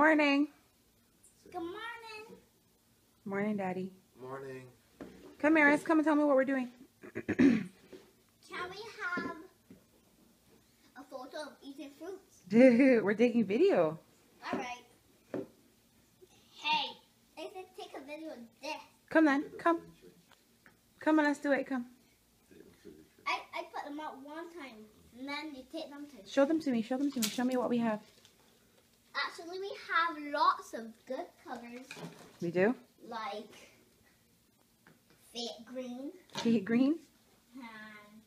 morning. Good morning. Morning, Daddy. Morning. Come, Eris. Come and tell me what we're doing. Can we have a photo of eating fruits? Dude, we're taking video. All right. Hey, I said take a video of this. Come then. Come. Come on, let's do it. Come. I, I put them out one time, and then you take them to. Show them to me. Show them to me. Show me what we have. Actually, we have lots of good colors, We do. like fake green Fake green. and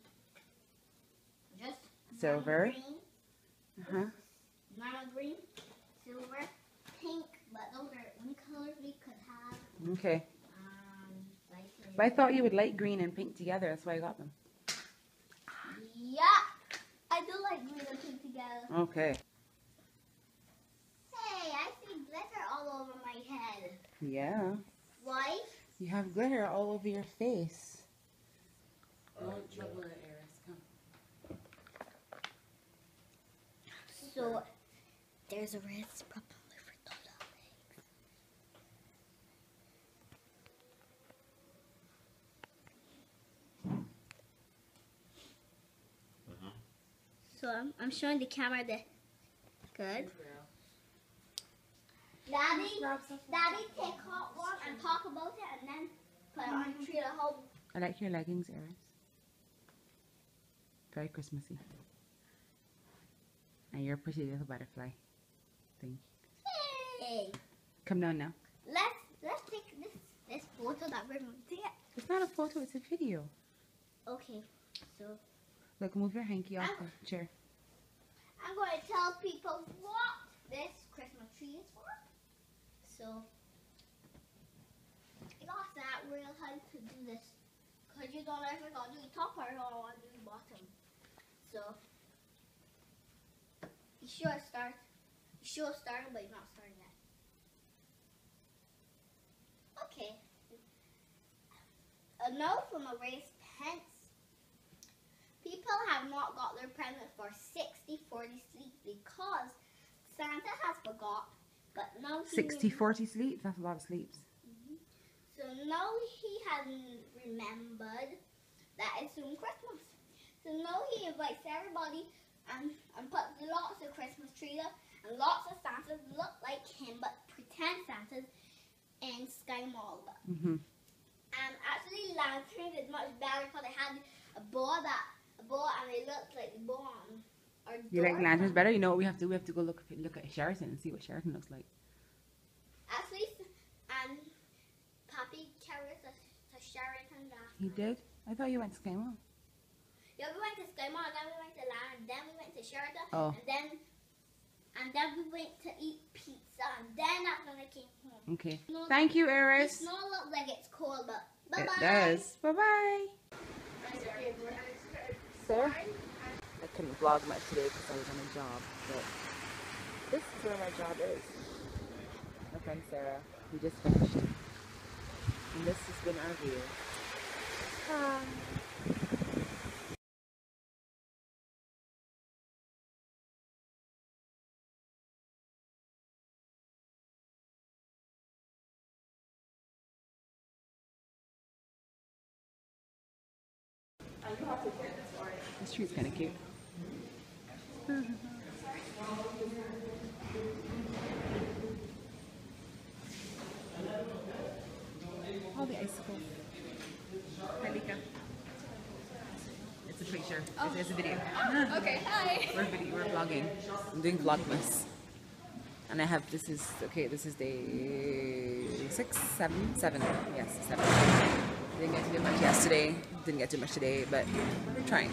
just Silver. green, Uh-huh. nano green, silver, pink. But those are only colors we could have. Okay. Um, But I thought you would like green and pink together. That's why I got them. Yeah, I do like green and pink together. Okay. Hey, I see glitter all over my head. Yeah. Why? You have glitter all over your face. Alright, trouble it, Eris. Come. So, there's a red spot for total mm-hmm. So I'm, I'm showing the camera the good. Daddy, Daddy, take hot one and talk about it, and then put it on tree at home. I like your leggings, Eris. Very Christmassy. And you're a pretty little butterfly thing. Hey, Come down now. let's let's take this this photo that we're going to get. It's not a photo, it's a video. Okay, so Look, move your hanky off the chair. I'm going to tell people what this Christmas tree is for. So, I got that real how to do this. Because you don't we're going to do the top or want to do the bottom. So, you sure start. You sure start, but you're not starting yet. Okay. A note from a raised pence. People have not got their present for 60 40 sleep because Santa has forgot, but now 60 40 sleeps? That's a lot of sleeps. so now he hasn't remembered that it's soon Christmas. So now he invites everybody and, and put lots of Christmas trees up and lots of Santas look like him but pretend Santas in Sky Mall. hmm And actually lanterns is much better because they had a ball that a ball and they looked like the ball You like lanterns better? You know what we have to do? We have to go look look at Sheraton and see what Sheraton looks like. Actually, um, and Papi carried us to Sheraton last He did? I thought you went to Sky Yeah, we went to Sky then we went to Land, then we went to Sheraton, Oh. and then and then we went to eat pizza, and then that's when I came home. Okay. No, Thank you, It Eris. snow looks like it's cold, but bye It bye. does. Bye bye. Couldn't vlog much today because I was on a job, but this is where my job is. My friend Sarah, we just finished. And this has been our view. Hi. This tree's kind of cute. Mm-hmm. All the icicles. Hi, Lika. It's a picture. Oh. It's, it's a video. Okay, hi. We're video. We're vlogging. I'm doing vlogmas. And I have this is okay. This is day six, seven, seven. Yes, seven. Didn't get to do much yesterday. Didn't get to do much today, but we're trying.